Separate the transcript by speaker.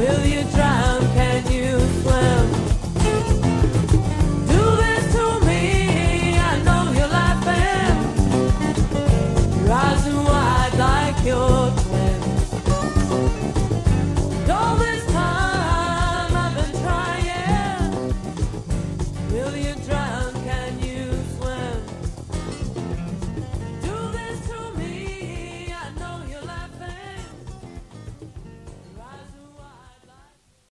Speaker 1: Will you try?